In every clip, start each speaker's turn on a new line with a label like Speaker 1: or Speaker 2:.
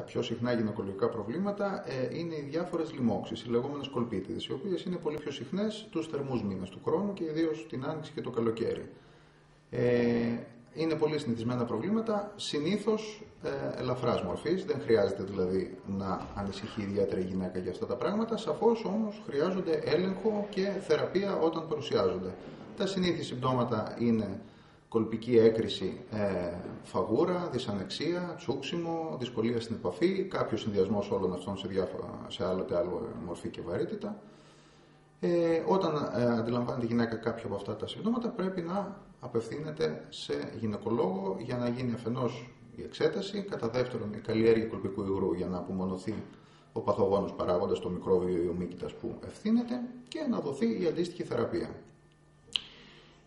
Speaker 1: τα πιο συχνά γυναικολογικά προβλήματα ε, είναι οι διάφορες λοιμώξεις, οι λεγόμενες κολπίτιδες, οι οποίες είναι πολύ πιο συχνές του θερμούς μήνες του χρόνου και ιδίως την άνοιξη και το καλοκαίρι. Ε, είναι πολύ συνηθισμένα προβλήματα, συνήθως ε, ελαφράς μορφής. Δεν χρειάζεται δηλαδή να ανησυχεί ιδιαίτερα η γυναίκα για αυτά τα πράγματα. Σαφώς όμως χρειάζονται έλεγχο και θεραπεία όταν παρουσιάζονται. Τα συνήθι συμπτώματα είναι κολπική έκρηση, ε, φαγούρα, δυσανεξία, τσούξιμο, δυσκολία στην επαφή, κάποιο συνδυασμός όλων αυτών σε, διάφορα, σε άλλο και άλλο μορφή και βαρύτητα. Ε, όταν ε, αντιλαμβάνεται η γυναίκα κάποια από αυτά τα συμπτώματα, πρέπει να απευθύνεται σε γυναικολόγο για να γίνει αφενός η εξέταση, κατά δεύτερον η καλλιέργεια κολπικού υγρού για να απομονωθεί ο παθογόνος παράγοντας, το μικρόβιο ή ο μύκητας που ευθύνεται και να δοθεί η αντίστοιχη θεραπεία.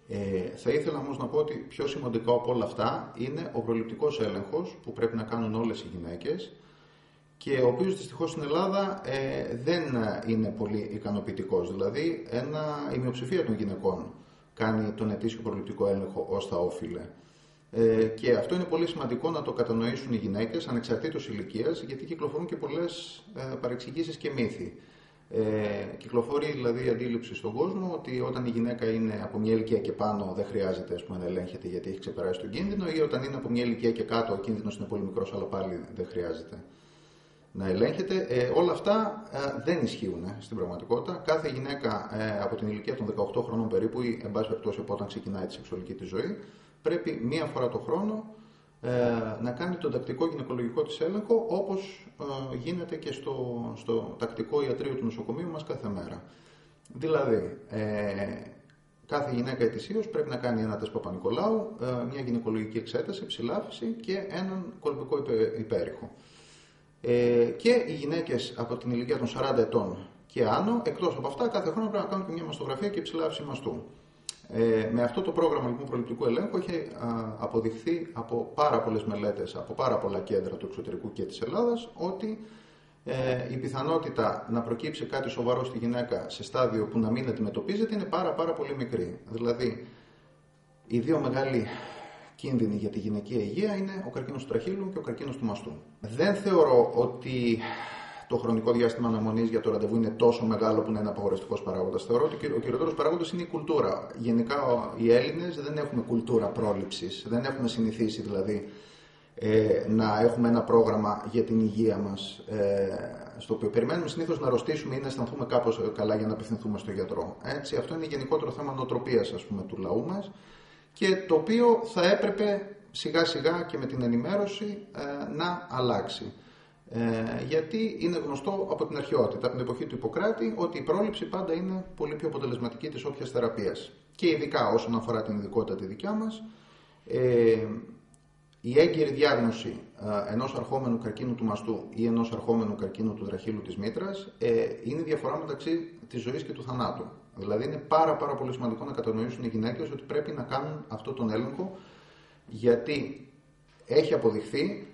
Speaker 1: Ε, θα ήθελα όμως να πω ότι πιο σημαντικό από όλα αυτά είναι ο προληπτικός έλεγχος που πρέπει να κάνουν όλες οι γυναίκες και ο οποίος δυστυχώς στην Ελλάδα ε, δεν είναι πολύ ικανοποιητικός. Δηλαδή, ένα, η μειοψηφία των γυναικών κάνει τον ετήσιο προληπτικό έλεγχο ως θα όφιλε. Ε, και αυτό είναι πολύ σημαντικό να το κατανοήσουν οι γυναίκες ανεξαρτήτως ηλικίας, γιατί κυκλοφορούν και πολλές ε, παρεξηγήσεις και μύθοι. Ε, κυκλοφορεί δηλαδή η αντίληψη στον κόσμο ότι όταν η γυναίκα είναι από μια ηλικία και πάνω δεν χρειάζεται πούμε, να ελέγχεται γιατί έχει ξεπεράσει τον κίνδυνο ή όταν είναι από μια ηλικία και κάτω ο κίνδυνος είναι πολύ μικρός αλλά πάλι δεν χρειάζεται να ελέγχεται. Ε, όλα αυτά ε, δεν ισχύουν ε, στην πραγματικότητα. Κάθε γυναίκα ε, από την ηλικία των 18 χρονών περίπου ή εν πάση περιπτώσει από όταν ξεκινάει τη σεξουαλική της ζωή πρέπει μία φορά το χρόνο να κάνει τον τακτικό γυναικολογικό της έλεγχο όπως γίνεται και στο, στο τακτικό ιατρείο του νοσοκομείου μας κάθε μέρα. Δηλαδή, κάθε γυναίκα ετησίως πρέπει να κάνει ένα τεστ Παπα-Νικολάου, μια γυναικολογική εξέταση, ψηλάφιση και έναν κολπικό υπέρηχο. Ε, και οι γυναίκες από την ηλικία των 40 ετών και άνω, εκτός από αυτά, κάθε χρόνο πρέπει να κάνουν και μια μαστογραφία και ψηλάψη μαστού. Ε, με αυτό το πρόγραμμα λοιπόν προληπτικού ελέγχου έχει αποδειχθεί από πάρα πολλές μελέτες, από πάρα πολλά κέντρα του εξωτερικού και της Ελλάδας, ότι ε, η πιθανότητα να προκύψει κάτι σοβαρό στη γυναίκα σε στάδιο που να μην αντιμετωπίζεται είναι πάρα, πάρα πολύ μικρή. Δηλαδή, οι δύο μεγάλοι κίνδυνοι για τη γυναικεία υγεία είναι ο καρκίνος του τραχύλου και ο καρκίνος του μαστού. Δεν θεωρώ ότι το χρονικό διάστημα αναμονής για το ραντεβού είναι τόσο μεγάλο που να είναι απαγορευτικός παράγοντας. Θεωρώ ότι ο κυριότερος παράγοντας είναι η κουλτούρα. Γενικά οι Έλληνες δεν έχουμε κουλτούρα πρόληψης. Δεν έχουμε συνηθίσει δηλαδή ε, να έχουμε ένα πρόγραμμα για την υγεία μας, ε, στο οποίο περιμένουμε συνήθως να αρρωστήσουμε ή να αισθανθούμε κάπως καλά για να απευθυνθούμε στο γιατρό. Έτσι, αυτό είναι γενικότερο θέμα νοοτροπίας του λαού μας και το οποίο θα έπρεπε σιγά σιγά και με την ενημέρωση ε, να αλλάξει. Ε, γιατί είναι γνωστό από την αρχαιότητα, από την εποχή του Ιπποκράτη, ότι η πρόληψη πάντα είναι πολύ πιο αποτελεσματική της όποιας θεραπείας. Και ειδικά όσον αφορά την ειδικότητα τη δικιά μας, ε, η έγκαιρη διάγνωση ε, ενός αρχόμενου καρκίνου του μαστού ή ενός αρχόμενου καρκίνου του δραχύλου της μήτρας ε, είναι η διαφορά μεταξύ της ζωής και του θανάτου. Δηλαδή είναι πάρα, πάρα πολύ σημαντικό να κατανοήσουν οι γυναίκες ότι πρέπει να κάνουν αυτό τον έλεγχο γιατί έχει αποδειχθεί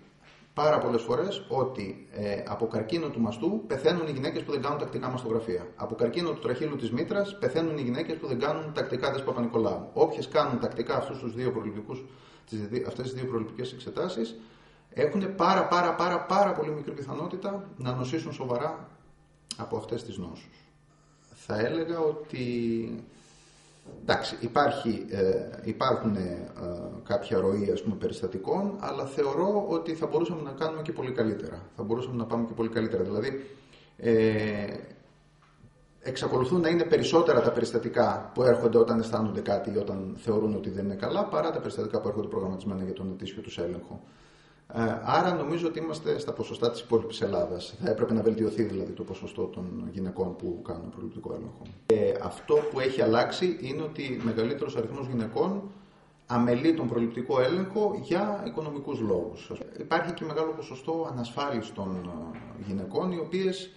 Speaker 1: πάρα πολλές φορές ότι ε, από καρκίνο του μαστού πεθαίνουν οι γυναίκες που δεν κάνουν τακτικά μαστογραφία. Από καρκίνο του τραχύλου της μήτρας πεθαίνουν οι γυναίκες που δεν κάνουν τακτικά της Παπα-Νικολάου. Όποιες κάνουν τακτικά αυτούς τους δύο προληπτικούς, αυτές τις δύο προληπτικές εξετάσεις έχουν πάρα πάρα πάρα πάρα πολύ μικρή πιθανότητα να νοσήσουν σοβαρά από αυτές τις νόσους θα έλεγα ότι εντάξει, υπάρχει, ε, υπάρχουν ε, κάποια ροή ας πούμε, περιστατικών, αλλά θεωρώ ότι θα μπορούσαμε να κάνουμε και πολύ καλύτερα. Θα μπορούσαμε να πάμε και πολύ καλύτερα. Δηλαδή, ε, εξακολουθούν να είναι περισσότερα τα περιστατικά που έρχονται όταν αισθάνονται κάτι ή όταν θεωρούν ότι δεν είναι καλά, παρά τα περιστατικά που έρχονται προγραμματισμένα για τον ετήσιο τους έλεγχο. Ε, άρα νομίζω ότι είμαστε στα ποσοστά της υπόλοιπης Ελλάδας. Θα έπρεπε να βελτιωθεί δηλαδή το ποσοστό των γυναικών που κάνουν προληπτικό έλεγχο. Ε, αυτό που έχει αλλάξει είναι ότι μεγαλύτερος αριθμός γυναικών αμελεί τον προληπτικό έλεγχο για οικονομικούς λόγους. Υπάρχει και μεγάλο ποσοστό ανασφάλιστων ε, γυναικών οι οποίες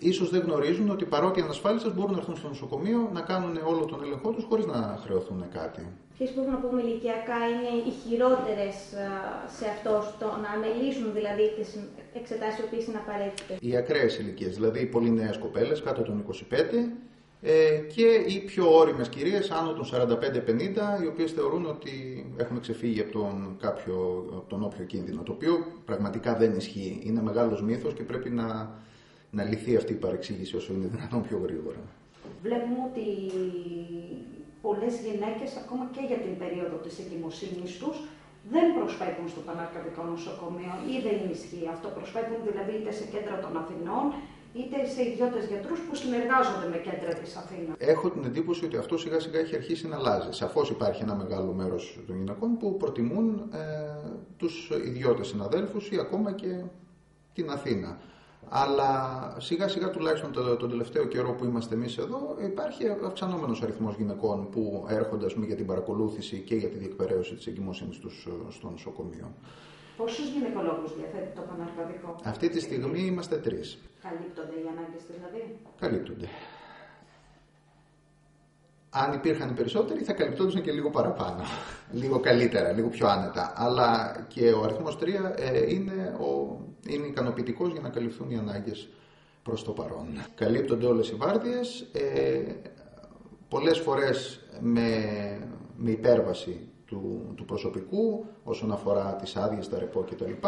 Speaker 1: ίσως δεν γνωρίζουν ότι παρότι ανασφάλιστες μπορούν να έρθουν στο νοσοκομείο να κάνουν όλο τον έλεγχό τους χωρίς να χρεωθούν κάτι.
Speaker 2: Ποιες μπορούμε να πούμε ηλικιακά είναι οι χειρότερες σε αυτό, στο να αμελήσουν δηλαδή τις εξετάσεις οι οποίες είναι απαραίτητες.
Speaker 1: Οι ακραίες ηλικίες, δηλαδή οι πολύ νέες κοπέλες κάτω των 25 ε, και οι πιο όριμες κυρίες άνω των 45-50 οι οποίες θεωρούν ότι έχουμε ξεφύγει από τον, κάποιο, από τον όποιο κίνδυνο το οποίο πραγματικά δεν ισχύει. Είναι μεγάλος μύθος και πρέπει να, να λυθεί αυτή η παρεξήγηση όσο είναι δυνατόν πιο γρήγορα.
Speaker 3: Βλέπουμε ότι πολλές γυναίκες ακόμα και για την περίοδο της εγκυμοσύνης τους δεν προσφεύγουν στο Παναρκαδικό Νοσοκομείο ή δεν ισχύει αυτό. Προσφεύγουν δηλαδή είτε σε κέντρα των Αθηνών είτε σε ιδιώτες γιατρούς που συνεργάζονται με κέντρα της Αθήνας.
Speaker 1: Έχω την εντύπωση ότι αυτό σιγά σιγά έχει αρχίσει να αλλάζει. Σαφώς υπάρχει ένα μεγάλο μέρος των γυναικών που προτιμούν ε, τους ιδιώτες συναδέλφους ή ακόμα και την Αθήνα. Αλλά σιγά σιγά τουλάχιστον τον, τον τελευταίο καιρό που είμαστε εμείς εδώ υπάρχει αυξανόμενος αριθμός γυναικών που έρχονται πούμε, για την παρακολούθηση και για τη διεκπαιρέωση της εγκυμοσύνης τους ε, στο νοσοκομείο.
Speaker 3: Πόσους γυναικολόγους διαθέτει το Παναρκαδικό;
Speaker 1: Αυτή τη στιγμή είμαστε τρεις.
Speaker 3: Καλύπτονται οι ανάγκες δηλαδή;
Speaker 1: Καλύπτονται. Αν υπήρχαν οι περισσότεροι θα καλυπτόντουσαν και λίγο παραπάνω. λίγο καλύτερα, λίγο πιο άνετα. Αλλά και ο αριθμός 3 ε, είναι, ο, είναι ικανοποιητικός για να καλυφθούν οι ανάγκες προς το παρόν. Καλύπτονται όλες οι βάρδιες, ε, πολλές φορές με, με υπέρβαση του, του προσωπικού όσον αφορά τις άδειες, τα ρεπό κτλ.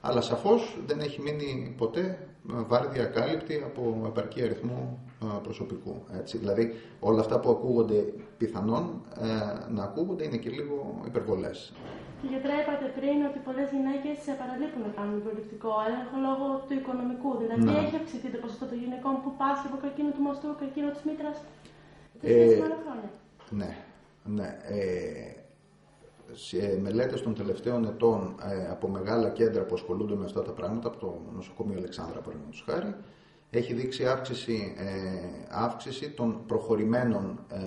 Speaker 1: Αλλά σαφώς δεν έχει μείνει ποτέ βάρδια κάλυπτη από επαρκή αριθμό προσωπικού. Έτσι. Δηλαδή όλα αυτά που ακούγονται πιθανόν ε, να ακούγονται είναι και λίγο υπερβολές.
Speaker 4: Και γιατρά είπατε πριν ότι πολλές γυναίκες παραλείπουν να κάνουν προληπτικό έλεγχο λόγω του οικονομικού. Δηλαδή ναι. έχει αυξηθεί το ποσοστό των γυναικών που πάσχει από καρκίνο του μαστού, καρκίνο της μήτρας. Ε,
Speaker 1: ναι, ναι. Ε, σε μελέτες των τελευταίων ετών ε, από μεγάλα κέντρα που ασχολούνται με αυτά τα πράγματα, από το νοσοκομείο Αλεξάνδρα παραδείγματος χάρη, έχει δείξει αύξηση, ε, αύξηση των προχωρημένων ε,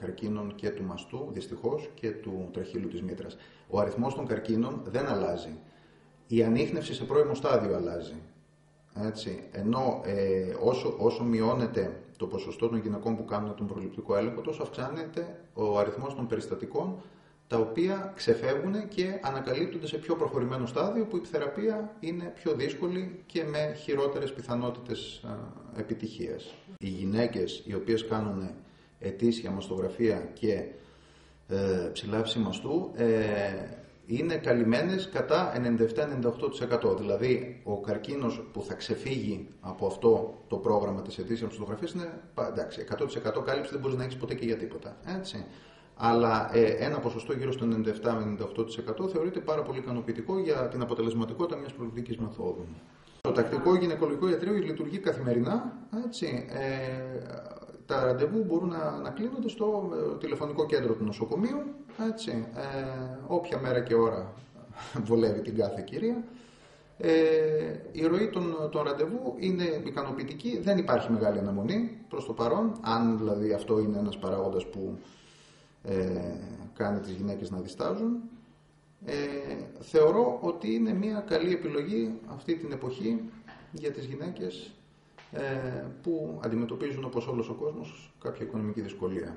Speaker 1: καρκίνων και του μαστού, δυστυχώς, και του τραχύλου της μήτρας. Ο αριθμός των καρκίνων δεν αλλάζει. Η ανείχνευση σε πρώιμο στάδιο αλλάζει. Έτσι. Ενώ ε, όσο, όσο μειώνεται το ποσοστό των γυναικών που κάνουν τον προληπτικό έλεγχο, τόσο αυξάνεται ο αριθμός των περιστατικών τα οποία ξεφεύγουν και ανακαλύπτονται σε πιο προχωρημένο στάδιο που η θεραπεία είναι πιο δύσκολη και με χειρότερες πιθανότητες επιτυχίας. Οι γυναίκες οι οποίες κάνουν ετήσια μαστογραφία και ε, ψηλάψη μαστού ε, είναι καλυμμένες κατά 97-98%. Δηλαδή ο καρκίνος που θα ξεφύγει από αυτό το πρόγραμμα της ετήσιας μαστογραφίας είναι εντάξει, 100% κάλυψη δεν μπορείς να έχεις ποτέ και για τίποτα. Έτσι αλλά ε, ένα ποσοστό γύρω στο 97-98% θεωρείται πάρα πολύ ικανοποιητικό για την αποτελεσματικότητα μιας προληπτικής μεθόδου. Το τακτικό γυναικολογικό ιατρείο λειτουργεί καθημερινά. Έτσι, ε, τα ραντεβού μπορούν να, να κλείνονται στο ε, τηλεφωνικό κέντρο του νοσοκομείου, έτσι, ε, όποια μέρα και ώρα βολεύει την κάθε κυρία. Ε, η ροή των, των ραντεβού είναι ικανοποιητική, δεν υπάρχει μεγάλη αναμονή προς το παρόν, αν δηλαδή αυτό είναι ένας παράγοντας που ε, κάνει τις γυναίκες να διστάζουν. Ε, θεωρώ ότι είναι μια καλή επιλογή αυτή την εποχή για τις γυναίκες ε, που αντιμετωπίζουν όπως όλος ο κόσμος κάποια οικονομική δυσκολία.